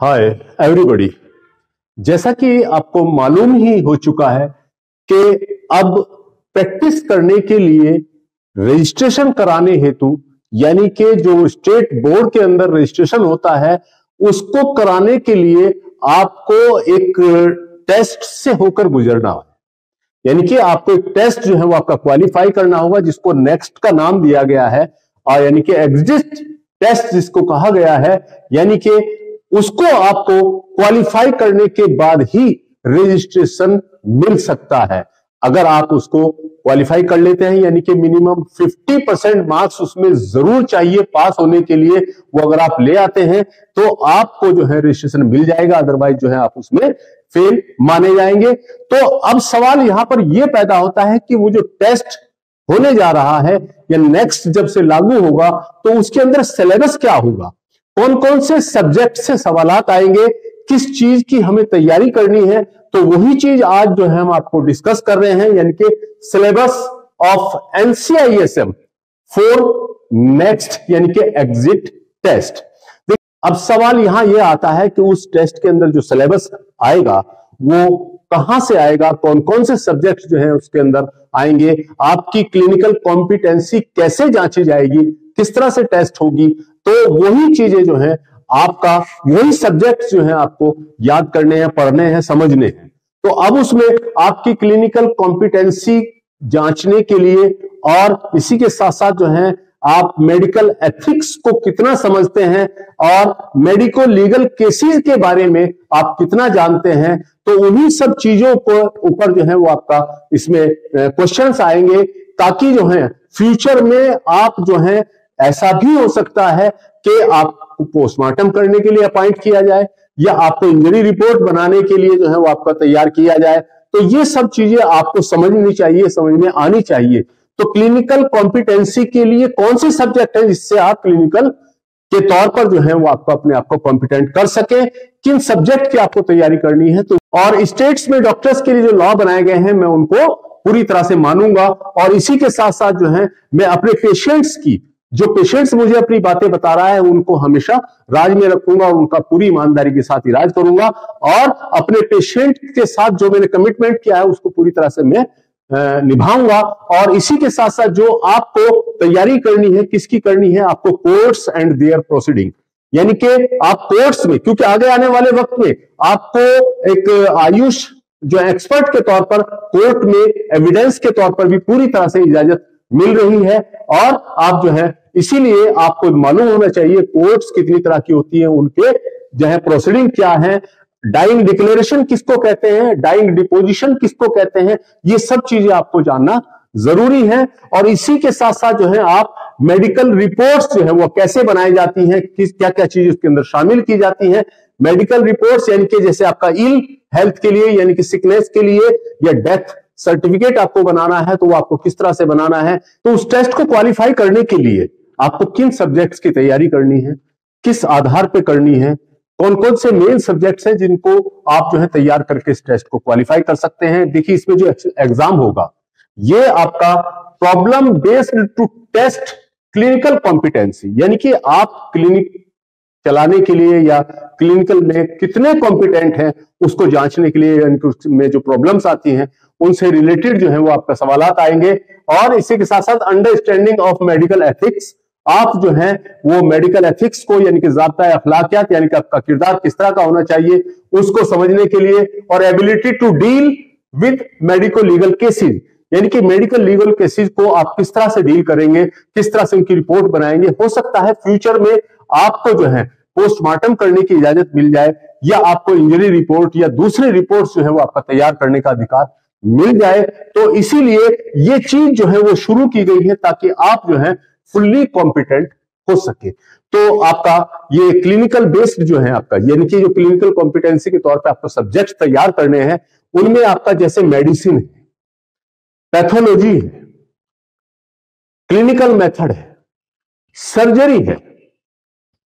Hi everybody जैसा कि आपको मालूम ही हो चुका है कि अब प्रैक्टिस करने के लिए रजिस्ट्रेशन कराने हेतु, यानी कि जो स्टेट बोर्ड के अंदर रजिस्ट्रेशन होता है, उसको कराने के लिए आपको एक टेस्ट से होकर गुजरना है। यानी कि आपको एक टेस्ट जो है वो आपका क्वालिफाई करना होगा, जिसको नेक्स्ट का नाम दिया गया है, और यानी कि एग्जिस्ट टेस्ट जिसको कहा गया है, यानी कि उसको आपको क्वालिफाई करने के बाद ही रजिस्ट्रेशन मिल सकता है। अगर आप उसको क्वालिफाई कर लेते हैं, यानी कि मिनिमम 50 परसेंट मार्क्स उसमें ज़रूर चाहिए पास होने के लिए, वो अगर आप ले आते हैं तो आपको जो है रजिस्ट्रेशन मिल जाएगा अदरवाइज़ जो है आप उसमें फेल माने जाएँगे। तो अब सवाल यहाँ पर यह पैदा होता है कि वो जो टेस्ट होने जा रहा है, या नेक्स्ट जब से लागू होगा तो उसके अंदर सिलेबस क्या होगा? कौन कौन से सब्जेक्ट से सवाल आएँगे, किस चीज़ की हमें तैयारी करनी है तो वही चीज़ आज जो है हम आपको डिस्कस कर रहे हैं, यानी कि syllabus of NCISM for NEXT यानी कि एग्जिट टेस्ट अब सवाल यहाँ यह आता है कि उस टेस्ट के अंदर जो सिलेबस आएगा, वो कहाँ से आएगा कौन कौन से सब्जेक्ट जो है उसके अंदर आएँगे, आपकी क्लिनिकल कॉम्पिटेंसी कैसे जांची जाएगी, किस तरह से टेस्ट होगी तो वही चीज़ें जो है, आपका वही सब्जेक्ट जो है आपको याद करने हैं, पढ़ने हैं, समझने हैं। तो अब उसमें आपकी क्लिनिकल कॉम्पिटेंसी जांचने के लिए और इसी के साथ साथ जो है, आप मेडिकल एथिक्स को कितना समझते हैं और मेडिको लीगल केसेस के बारे में आप कितना जानते हैं तो उन्हीं सब चीज़ों को ऊपर जो है वो आपका इसमें क्वेश्चंस आएँगे ताकि जो है फ्यूचर में आप जो है ऐसा भी हो सकता है कि आपको पोस्टमार्टम करने के लिए अपॉइंट किया जाए या आपको इंजरी रिपोर्ट बनाने के लिए जो है वो आपका तैयार किया जाए। तो ये सब चीज़ें आपको समझनी चाहिए समझ में आनी चाहिए। तो क्लिनिकल कॉम्पिटेंसी के लिए कौन से सब्जेक्ट है जिससे आप क्लिनिकल के तौर पर जो है वो आपको अपने आप को कॉम्पिटेंट कर सके? किन सब्जेक्ट की आपको तैयारी करनी है? तो और स्टेट्स में डॉक्टर्स के लिए जो लॉ बनाए गए हैं, मैं उनको पूरी तरह से मानूँगा। और इसी के साथ साथ जो है मैं अपने पेशेंट्स की जो पेशेंट्स मुझे अपनी बातें बता रहा है, उनको हमेशा राज में रखूँगा और उनका पूरी ईमानदारी के साथ इलाज करूँगा और अपने पेशेंट के साथ जो मैंने कमिटमेंट किया है, उसको पूरी तरह से मैं निभाऊँगा। और इसी के साथ साथ जो आपको तैयारी करनी है, किसकी करनी है, आपको कोर्ट्स एंड देयर प्रोसीडिंग यानी कि आप कोर्ट्स में, क्योंकि आगे आने वाले वक्त में आपको एक आयुष जो एक्सपर्ट के तौर पर कोर्ट में एविडेंस के तौर पर भी पूरी तरह से इजाज़त मिल रही है और आप जो है इसीलिए आपको मालूम होना चाहिए कोर्ट्स कितनी तरह की होती है, उनके जो है प्रोसीडिंग क्या है डाइंग डिक्लेरेशन किसको कहते हैं डाइंग डिपोजिशन किसको कहते हैं, ये सब चीज़ें आपको जानना ज़रूरी है। और इसी के साथ साथ जो है आप मेडिकल रिपोर्ट्स जो है, वो कैसे बनाई जाती हैं, किस क्या क्या चीज़ उसके अंदर शामिल की जाती हैं। मेडिकल रिपोर्ट्स यानी कि जैसे आपका इल हेल्थ के लिए, यानी कि सिकनेस के लिए या डेथ सर्टिफिकेट आपको बनाना है तो वो आपको किस तरह से बनाना है तो उस टेस्ट को क्वालिफाई करने के लिए। आपको किन सब्जेक्ट्स की तैयारी करनी है? किस आधार पर करनी है? कौन कौन से मेन सब्जेक्ट्स हैं जिनको आप जो है तैयार करके इस टेस्ट को क्वालिफाई कर सकते हैं? देखिए, इसमें जो एग्ज़ाम होगा, ये आपका problem based to test clinical competency यानी कि आप क्लिनिक चलाने के लिए या क्लिनिकल में कितने कॉम्पिटेंट हैं, उसको जांचने के लिए में जो प्रॉब्लम्स आती हैं, उनसे रिलेटेड जो है वो आपका सवाल आएँगे और इसी के साथ साथ अंडरस्टैंडिंग ऑफ़ मेडिकल एथिक्स आप जो है, वो मेडिकल एथिक्स को, यानी कि जबता अखलाकियात, यानी कि आपका किरदार किस तरह का होना चाहिए, उसको समझने के लिए और ability to deal with medico legal cases यानी कि मेडिकल लीगल केसेज को आप किस तरह से डील करेंगे, किस तरह से उनकी रिपोर्ट बनाएँगे, हो सकता है फ्यूचर में आपको जो है पोस्टमार्टम करने की इजाज़त मिल जाए, या आपको इंजरी रिपोर्ट या दूसरी रिपोर्ट जो है, वो आपका तैयार करने का अधिकार मिल जाए। तो इसीलिए ये चीज़ जो है, वो शुरू की गई है, ताकि आप जो है फुल्ली कॉम्पिटेंट हो सके। तो आपका ये क्लिनिकल बेस्ड जो है आपका, यानी कि जो क्लिनिकल कॉम्पिटेंसी के तौर पे आपको सब्जेक्ट तैयार करने हैं, उनमें आपका जैसे मेडिसिन है पैथोलॉजी है क्लिनिकल मेथड है सर्जरी है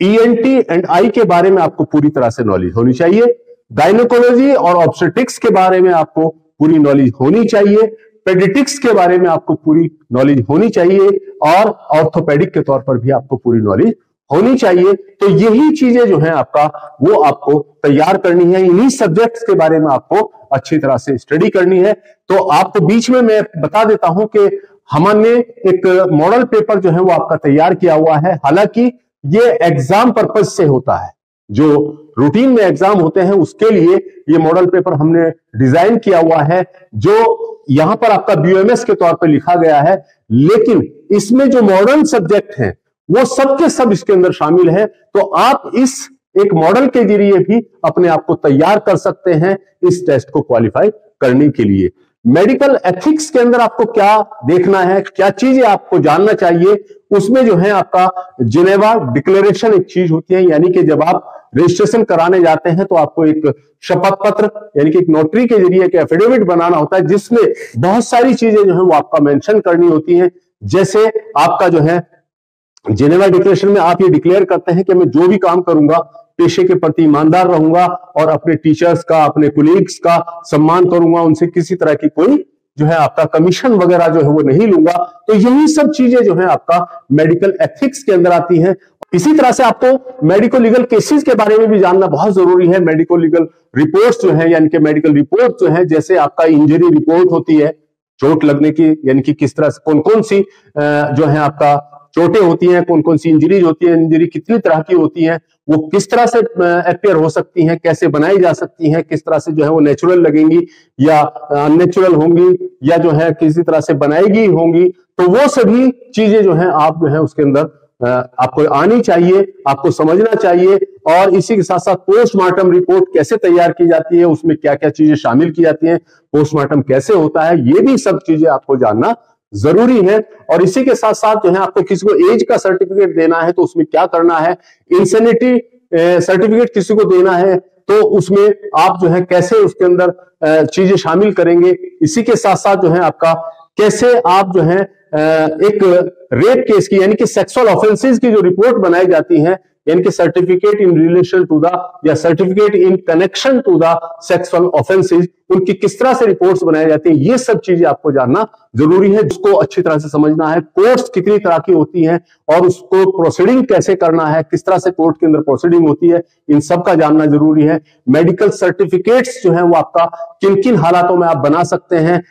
ईएनटी एंड आई के बारे में आपको पूरी तरह से नॉलेज होनी चाहिए गायनोकोलॉजी और ऑब्स्टेटिक्स के बारे में आपको पूरी नॉलेज होनी चाहिए पेडिटिक्स के बारे में आपको पूरी नॉलेज होनी चाहिए और ऑर्थोपेडिक के तौर पर भी आपको पूरी नॉलेज होनी चाहिए। तो यही चीज़ें जो है आपका, वो आपको तैयार करनी है। इन्हीं सब्जेक्ट्स के बारे में आपको अच्छी तरह से स्टडी करनी है। तो आपको बीच में मैं बता देता हूँ कि हमने एक मॉडल पेपर जो है वो आपका तैयार किया हुआ है। हालाँकि ये एग्ज़ाम पर्पज से होता है। जो रूटीन में एग्ज़ाम होते हैं, उसके लिए ये मॉडल पेपर हमने डिज़ाइन किया हुआ है। जो यहाँ पर आपका बीओएमएस के तौर पर लिखा गया है। लेकिन इसमें जो मॉडर्न सब्जेक्ट हैं, वो सब के सब इसके अंदर शामिल है। तो आप इस एक मॉडल के ज़रिए भी अपने आप को तैयार कर सकते हैं इस टेस्ट को क्वालिफाई करने के लिए। मेडिकल एथिक्स के अंदर आपको क्या देखना है, क्या चीज़ें आपको जानना चाहिए, उसमें जो है आपका जिनेवा डिक्लेरेशन एक चीज़ होती है, यानी कि जब आप रजिस्ट्रेशन कराने जाते हैं तो आपको एक शपथ पत्र यानी कि एक नोटरी के ज़रिए एक एफिडेविट बनाना होता है, जिसमें बहुत सारी चीज़ें जो है वो आपका मेंशन करनी होती हैं। जैसे आपका जो है जेनेवा डिक्लेरेशन में आप ये डिक्लेयर करते हैं कि मैं जो भी काम करूँगा, पेशे के प्रति ईमानदार रहूँगा और अपने टीचर्स का, अपने कुलीग्स का सम्मान करूँगा, उनसे किसी तरह की कोई जो है आपका कमीशन वगैरह जो है वो नहीं लूँगा। तो यही सब चीज़ें जो है आपका मेडिकल एथिक्स के अंदर आती हैं। इसी तरह से आपको मेडिको लीगल केसेस के बारे में भी जानना बहुत ज़रूरी है। मेडिको लीगल रिपोर्ट्स जो है यानी कि मेडिकल रिपोर्ट जो है, जैसे आपका इंजरी रिपोर्ट होती है चोट लगने की, यानी कि किस तरह से कौन कौन सी जो है आपका, चोटें होती हैं कौन कौन सी इंजरीज होती है इंजरी कितनी तरह की होती है, वो किस तरह से अपेयर हो सकती हैं, कैसे बनाई जा सकती हैं, किस तरह से जो है वो नेचुरल लगेंगी या अननेचुरल होंगी या जो है किसी तरह से बनाएगी होंगी तो वो सभी चीज़ें जो है आप जो है उसके अंदर आपको आनी चाहिए, आपको समझना चाहिए और इसी के साथ साथ पोस्टमार्टम रिपोर्ट कैसे तैयार की जाती है, उसमें क्या क्या चीज़ें शामिल की जाती हैं पोस्टमार्टम कैसे होता है, ये भी सब चीज़ें आपको जानना ज़रूरी है। और इसी के साथ साथ जो है, आपको किसी को एज का सर्टिफिकेट देना है तो उसमें क्या करना है इंसेनिटी सर्टिफिकेट किसी को देना है तो उसमें आप जो है, कैसे उसके अंदर चीज़ें शामिल करेंगे। इसी के साथ साथ जो है, आपका कैसे आप जो है एक रेप केस की, यानी कि सेक्सुअल ऑफेंसेस की जो रिपोर्ट बनाई जाती है, यानी कि certificate in relation to the या certificate in connection to the sexual offences उनकी किस तरह से रिपोर्ट्स बनाई जाती है, ये सब चीज़ें आपको जानना ज़रूरी है उसको अच्छी तरह से समझना है कोर्ट्स कितनी तरह की होती हैं, और उसको प्रोसीडिंग कैसे करना है, किस तरह से कोर्ट के अंदर प्रोसीडिंग होती है, इन सब का जानना ज़रूरी है। मेडिकल सर्टिफिकेट्स जो है, वो आपका किन किन हालातों में आप बना सकते हैं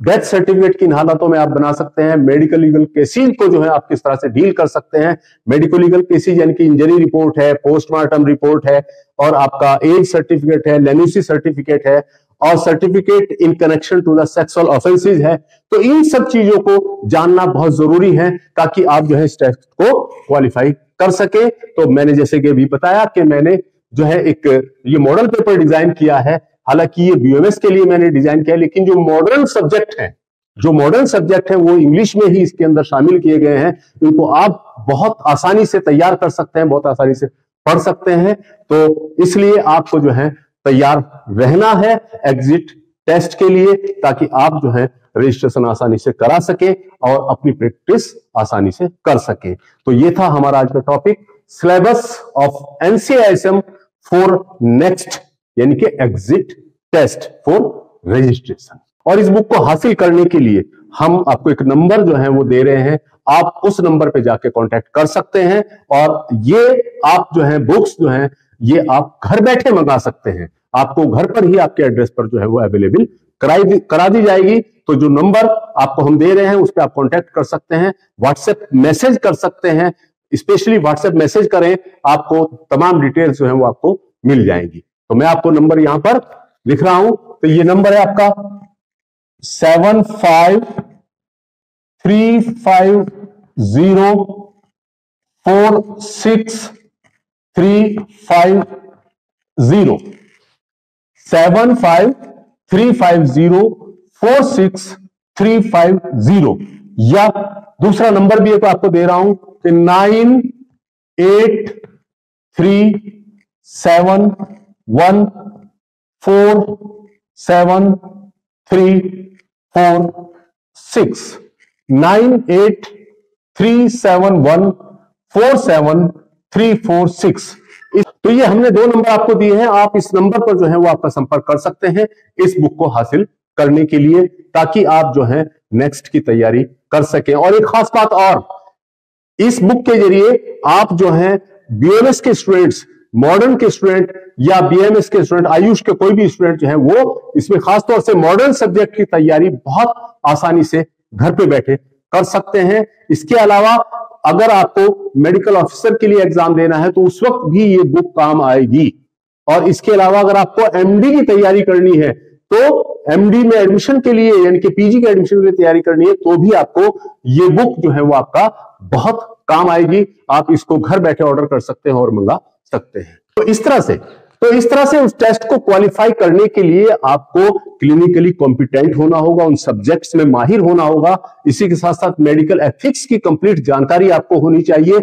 डेथ सर्टिफिकेट की हालातों में आप बना सकते हैं मेडिकल लीगल केसेज को जो है आप किस तरह से डील कर सकते हैं। मेडिकल लीगल केसेज यानी कि इंजरी रिपोर्ट है पोस्टमार्टम रिपोर्ट है और आपका एज सर्टिफिकेट है लेनुसी सर्टिफिकेट है और certificate in connection to the sexual offences है। तो इन सब चीज़ों को जानना बहुत ज़रूरी है ताकि आप जो है इस टेस्ट को क्वालिफाई कर सके। तो मैंने जैसे कि अभी बताया कि मैंने जो है एक, ये मॉडल पेपर डिज़ाइन किया है हालाँकि ये बीएमएस के लिए मैंने डिज़ाइन किया लेकिन जो मॉडर्न सब्जेक्ट है, जो मॉडर्न सब्जेक्ट है, वो इंग्लिश में ही इसके अंदर शामिल किए गए हैं। इनको आप बहुत आसानी से तैयार कर सकते हैं, बहुत आसानी से पढ़ सकते हैं। तो इसलिए आपको जो है, तैयार रहना है एग्जिट टेस्ट के लिए, ताकि आप जो है रजिस्ट्रेशन आसानी से करा सके और अपनी प्रैक्टिस आसानी से कर सके। तो ये था हमारा आज का topic syllabus of NCISM for NEXT यानी कि एग्जिट टेस्ट फॉर रजिस्ट्रेशन। और इस बुक को हासिल करने के लिए हम आपको एक नंबर जो है वो दे रहे हैं। आप उस नंबर पे जाके कांटेक्ट कर सकते हैं और ये आप जो है, बुक्स जो है, ये आप घर बैठे मंगा सकते हैं। आपको घर पर ही आपके एड्रेस पर जो है वो अवेलेबल कराई करा दी जाएगी। तो जो नंबर आपको हम दे रहे हैं, उस पर आप कांटेक्ट कर सकते हैं, व्हाट्सएप मैसेज कर सकते हैं। स्पेशली व्हाट्सएप मैसेज करें, आपको तमाम डिटेल्स जो है वो आपको मिल जाएँगी। तो मैं आपको नंबर यहाँ पर लिख रहा हूँ तो ये नंबर है आपका seven five three five zero four six three five zero. Seven five three five zero four six three five zero. या दूसरा नंबर भी एक आपको दे रहा हूँ कि nine eight three seven one four seven three four six nine eight three seven one four seven three four six. तो ये हमने दो नंबर आपको दिए हैं। आप इस नंबर पर जो है वो आपका संपर्क कर सकते हैं इस बुक को हासिल करने के लिए, ताकि आप जो है नेक्स्ट की तैयारी कर सकें। और एक खास बात और, इस बुक के ज़रिए आप जो है बीएमएस के स्टूडेंट्स मॉडर्न के स्टूडेंट या बीएमएस के स्टूडेंट, आयुष के कोई भी स्टूडेंट जो है, वो इसमें खासतौर से मॉडर्न सब्जेक्ट की तैयारी बहुत आसानी से घर पे बैठे कर सकते हैं। इसके अलावा अगर आपको मेडिकल ऑफिसर के लिए एग्ज़ाम देना है तो उस वक्त भी ये बुक काम आएगी। और इसके अलावा अगर आपको एमडी की तैयारी करनी है तो एमडी में एडमिशन के लिए, यानी कि पीजी के एडमिशन के लिए तैयारी करनी है तो भी आपको ये बुक जो है, वो आपका बहुत काम आएगी। आप इसको घर बैठे ऑर्डर कर सकते हैं और मंगा सकते हैं। तो इस तरह से तो इस तरह से उस टेस्ट को क्वालिफाई करने के लिए आपको क्लिनिकली कॉम्पिटेंट होना होगा, उन सब्जेक्ट्स में माहिर होना होगा। इसी के साथ साथ मेडिकल एथिक्स की कंप्लीट जानकारी आपको होनी चाहिए।